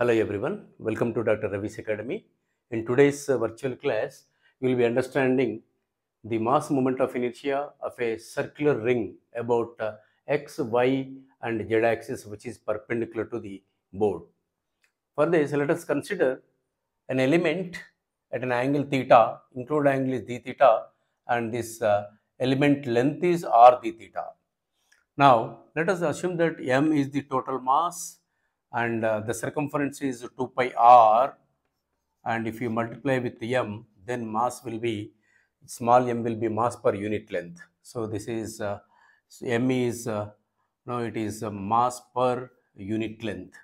Hello everyone, welcome to Dr. Ravi's Academy. In today's uh, virtual class, you will be understanding the mass moment of inertia of a circular ring about uh, x, y and z axis which is perpendicular to the board. For this, let us consider an element at an angle theta, include angle is d theta and this uh, element length is r d theta. Now, let us assume that m is the total mass and uh, the circumference is 2 pi r and if you multiply with m then mass will be small m will be mass per unit length. So, this is uh, m is uh, no it is uh, mass per unit length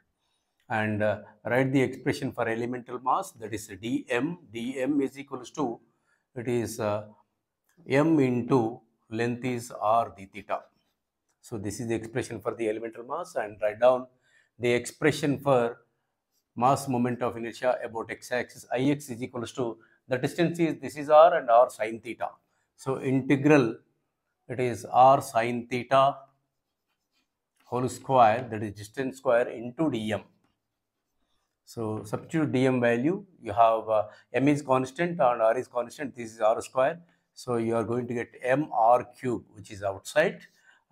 and uh, write the expression for elemental mass that is dm dm is equals to it is uh, m into length is r d theta. So, this is the expression for the elemental mass and write down the expression for mass moment of inertia about x-axis ix is equals to the distance is this is r and r sine theta. So, integral it is r sine theta whole square that is distance square into dm. So, substitute dm value you have uh, m is constant and r is constant this is r square. So, you are going to get m r cube which is outside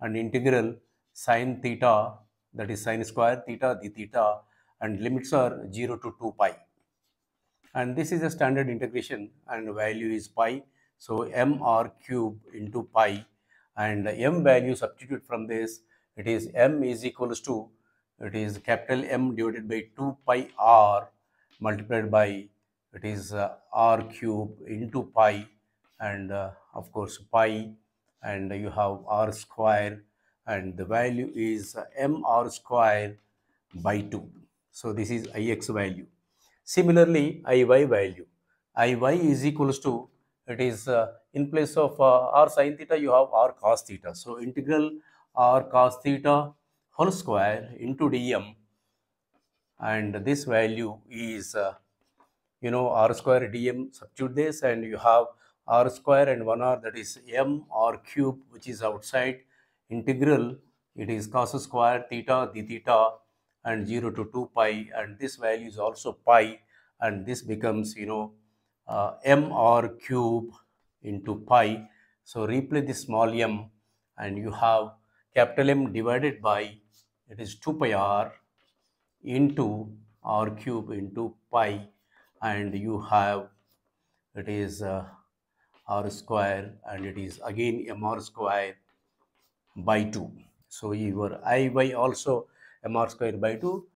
and integral sine theta that is sine square theta d theta and limits are 0 to 2 pi. And this is a standard integration and value is pi. So m r cube into pi and m value substitute from this it is m is equals to it is capital M divided by 2 pi r multiplied by it is uh, r cube into pi and uh, of course pi and you have r square and the value is uh, mr square by 2. So, this is ix value. Similarly, iy value. iy is equals to, it is uh, in place of uh, r sin theta, you have r cos theta. So, integral r cos theta whole square into dm and this value is, uh, you know, r square dm, substitute this and you have r square and 1 r that is m r cube which is outside integral it is cos square theta d theta and 0 to 2 pi and this value is also pi and this becomes you know uh, m r cube into pi. So replace this small m and you have capital m divided by it is 2 pi r into r cube into pi and you have it is uh, r square and it is again m r square by 2. So, your Iy also mr square by 2